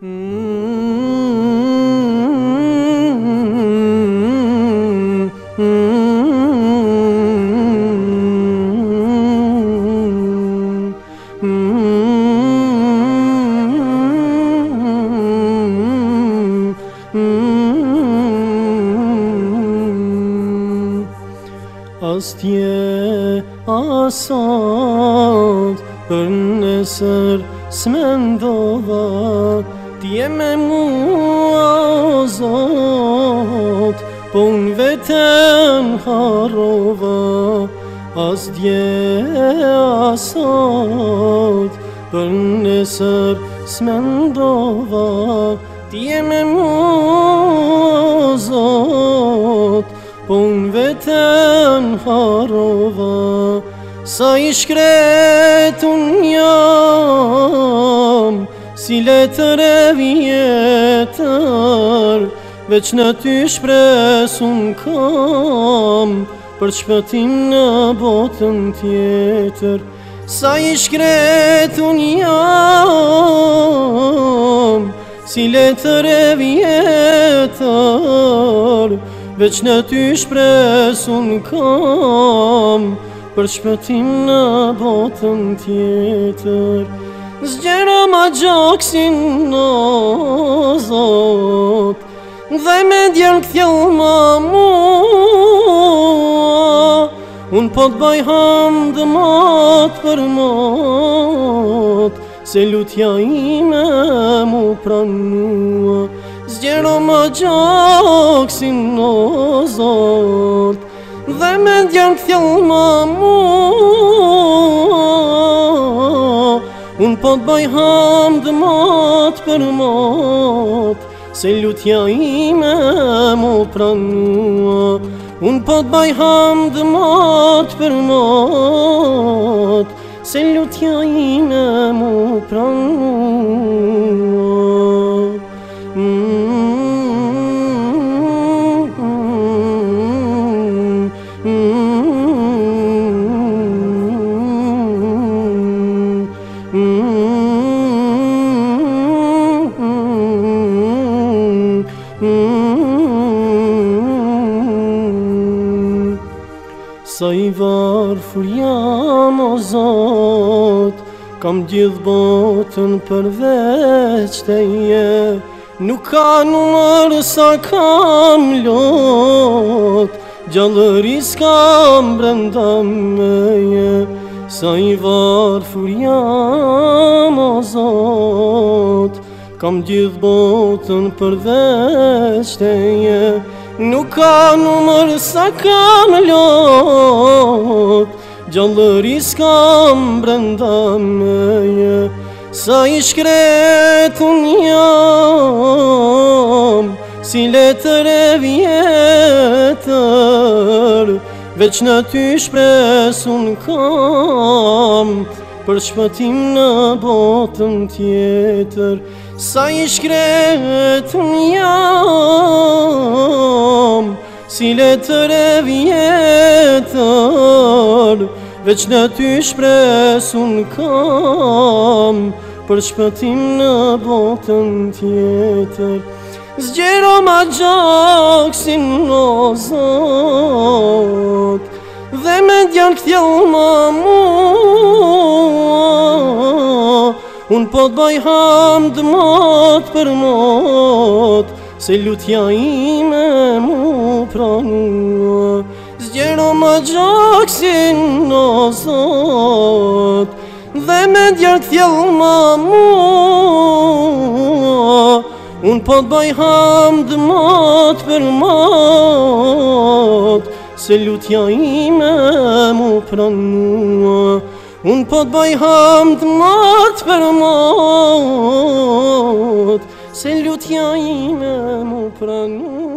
Muuu... Astje asat Për nesër s'mendovat Ti e me mua o zot po unë vetëm harova As dje asot Për nësër smendova Ti e me mua o zot po unë vetëm harova Sa i shkret Sa i shkret unë jam Sile e vjetër Veç në ty shpresun kam Për shpëtim në botën tjetër Sa i shkret unë jam Si letër e vjetër Veç në ty shpres unë kam Për shpëtim në botën tjetër Zgjera ma gjoksin në zot Dhe me djerë këthjel ma mua Unë po të baj ham dhe mat për mat Se lutja ime mu pranua Zgjera ma gjoksin në zot Dhe me djerë këthjel ma mua po të baj hamë dë për matë Se lutja ime mu pranua Unë po të baj hamë dë matë për matë Se lutja ime mu pranua Sa i varë fër jam o zot Kam gjithë botën përveç të je Nuk ka në sa kam lot Gjallëri s'kam brenda me je Sa i varë jam o zot Kam gjithë botën përveç të je Nuk ka numër sa kam lot Gjallëri s'kam brenda meje Sa i shkret unë jam Si letër e vjetër Veç në ty shpres unë kam për shpëtim në botën tjetër, sa i shkretën jam, si letër e vjetër, veç në ty shpresun kam, për shpëtim në botën tjetër. Zgjero ma gjakë si nëzot, dhe me djanë këtjel ma mu, Un po të baj hamd mot për mot Se lutja ime mu pranua Zgjero ma gjaksin në zot Dhe me djerë të ma mu Un po të baj hamd mot për mot Se lutja ime mu pranu Unë po të bëjham të mërtë për mërtë, Se lutja ime më pranë.